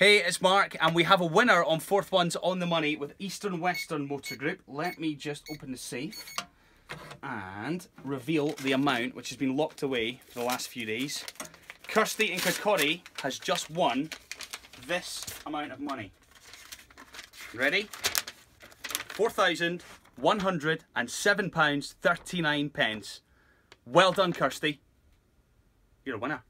Hey, it's Mark, and we have a winner on Forth 1's on the Money with Eastern Western Motor Group. Let me just open the safe and reveal the amount, which has been locked away for the last few days. Kirsty and Kakori has just won this amount of money. Ready? £4,107.39. Well done, Kirsty. You're a winner.